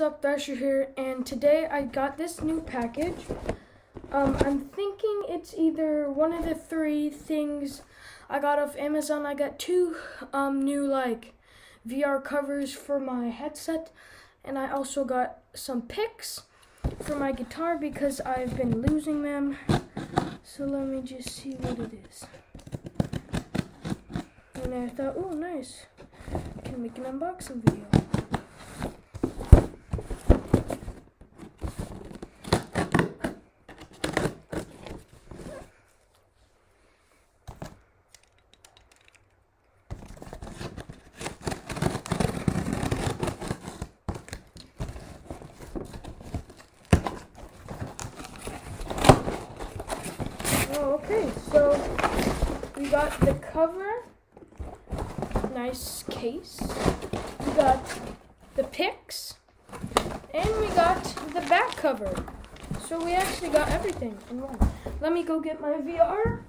up, Thrasher here, and today I got this new package. Um, I'm thinking it's either one of the three things I got off Amazon. I got two um, new like VR covers for my headset, and I also got some picks for my guitar because I've been losing them. So let me just see what it is. And I thought, oh, nice, can make an unboxing video. Oh, okay, so we got the cover, nice case. We got the picks, and we got the back cover. So we actually got everything in one. Let me go get my VR.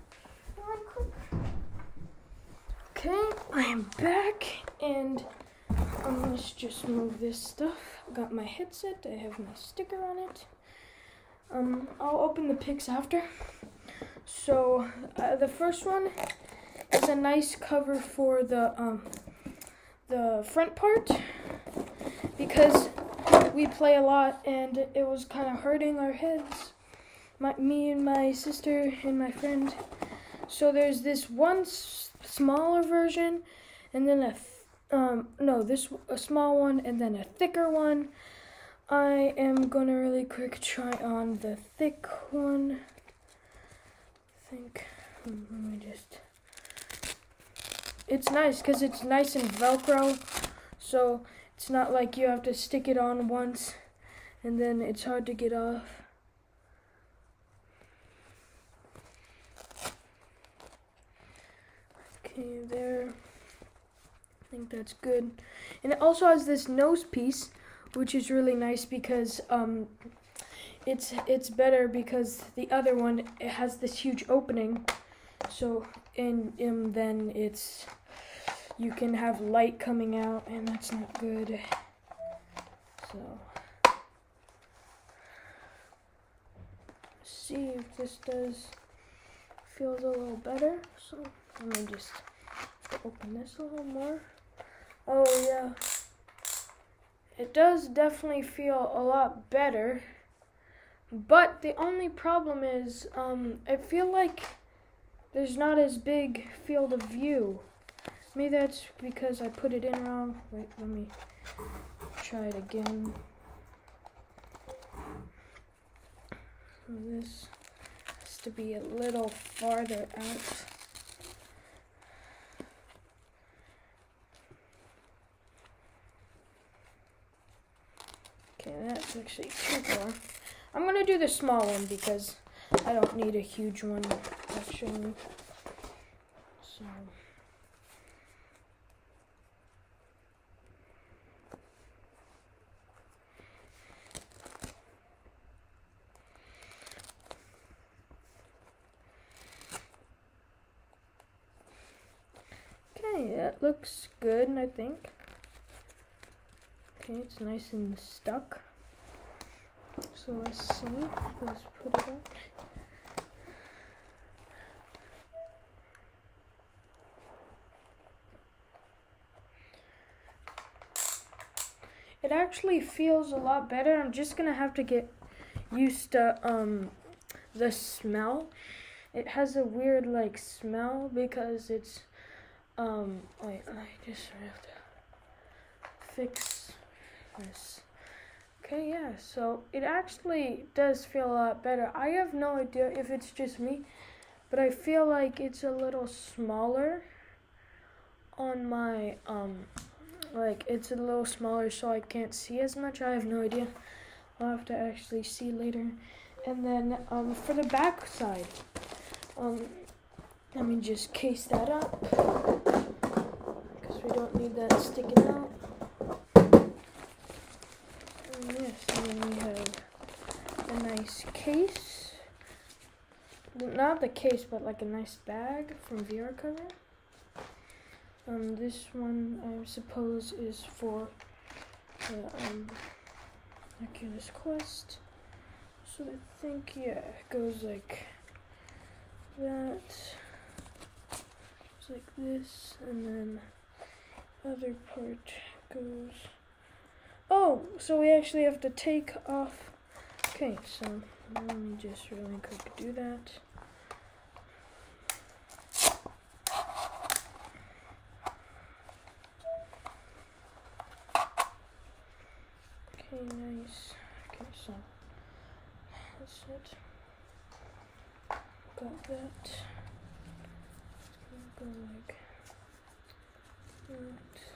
Okay, I am back, and um, let's just move this stuff. Got my headset. I have my sticker on it. Um, I'll open the picks after. So uh, the first one is a nice cover for the um, the front part because we play a lot and it was kind of hurting our heads. My, me and my sister and my friend. So there's this one smaller version, and then a th- um no this a small one and then a thicker one. I am gonna really quick try on the thick one think. Let me just it's nice because it's nice and velcro so it's not like you have to stick it on once and then it's hard to get off. Okay there. I think that's good. And it also has this nose piece which is really nice because um, it's it's better because the other one it has this huge opening. So and um, then it's you can have light coming out and that's not good. So see if this does feels a little better. So let me just open this a little more. Oh yeah. It does definitely feel a lot better but the only problem is, um, I feel like there's not as big field of view. Maybe that's because I put it in wrong. Wait, let me try it again. This has to be a little farther out. Okay, that's actually too far. I'm gonna do the small one because I don't need a huge one actually. So. Okay, that looks good, I think. Okay, it's nice and stuck. So let's see. Let's put it on. It actually feels a lot better. I'm just gonna have to get used to um the smell. It has a weird like smell because it's um wait, I just have to fix this. Okay, yeah, so it actually does feel a lot better. I have no idea if it's just me, but I feel like it's a little smaller on my, um, like, it's a little smaller so I can't see as much. I have no idea. I'll have to actually see later. And then, um, for the back side, um, let me just case that up because we don't need that sticking out. Yes, and then we have a nice case. Well, not the case, but like a nice bag from VR cover. Um, this one I suppose is for the um, Oculus Quest. So I think, yeah, it goes like that. It's like this, and then other part goes. Oh, so we actually have to take off. Okay, so let me just really quick do that. Okay, nice. Okay, so that's it. Got that. It's gonna go like that.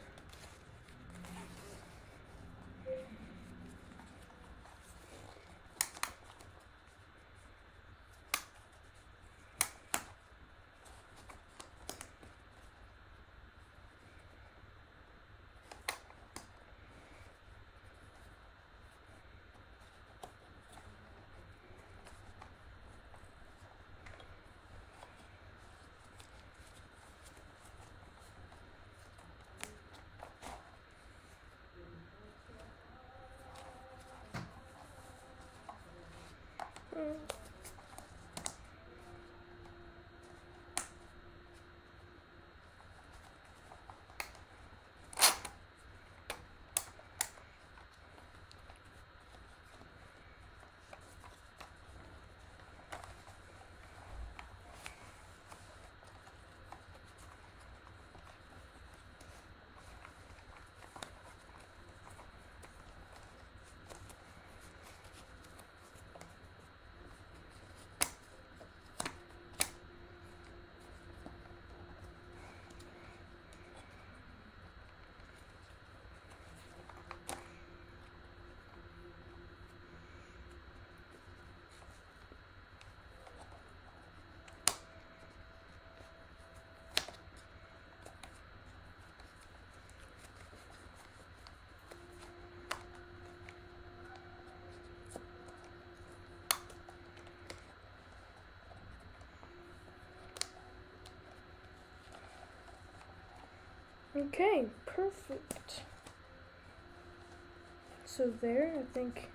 Mm. Okay, perfect. So there, I think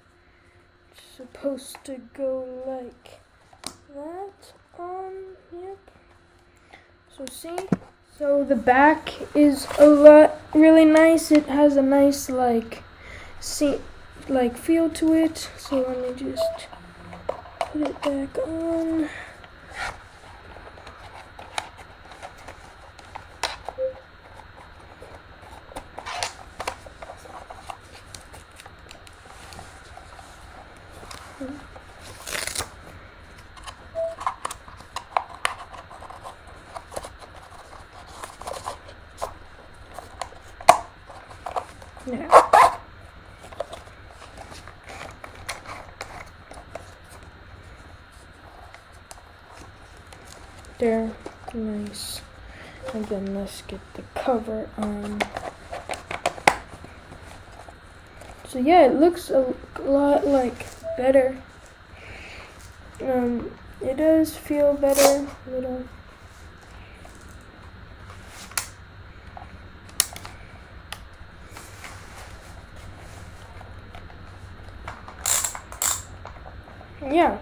it's supposed to go like that on, yep. So see, so the back is a lot really nice. It has a nice like, see, like feel to it. So let me just put it back on. Yeah. There, nice. And then let's get the cover on. So yeah, it looks a lot like better. Um, it does feel better, little. Yeah,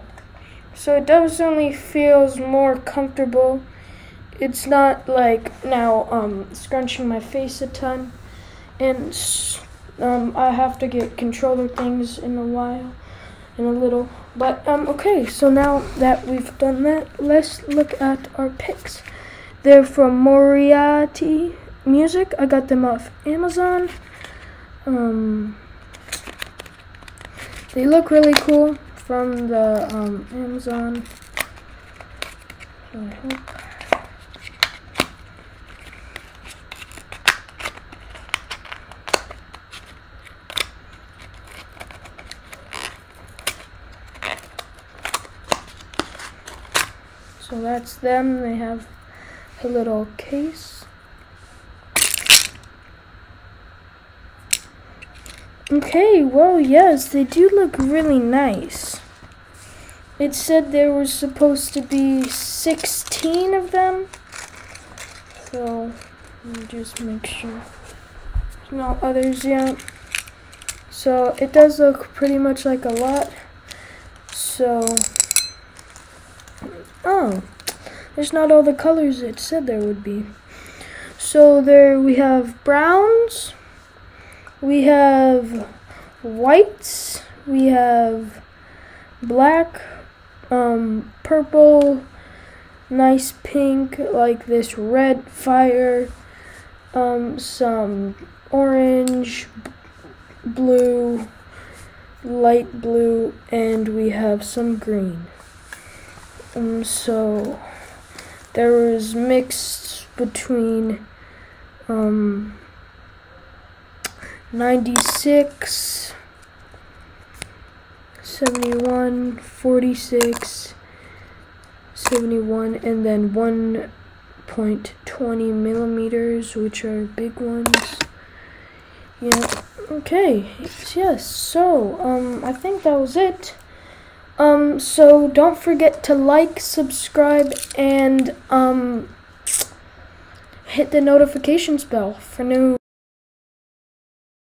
so it definitely feels more comfortable. It's not like now um, scrunching my face a ton, and um, I have to get controller things in a while, in a little. But um, okay, so now that we've done that, let's look at our picks. They're from Moriarty Music. I got them off Amazon. Um, they look really cool from the um, Amazon. So that's them. They have a little case. Okay, well, yes, they do look really nice. It said there was supposed to be 16 of them. So, just make sure there's no others yet. So it does look pretty much like a lot. So, oh, there's not all the colors it said there would be. So there we have browns, we have whites, we have black, um, purple, nice pink, like this red fire, um, some orange, blue, light blue, and we have some green. Um, so there is mixed between um, 96, 71, 46, 71, and then 1.20 millimeters, which are big ones. Yeah, okay, yes, so, um, I think that was it. Um, so don't forget to like, subscribe, and, um, hit the notifications bell for new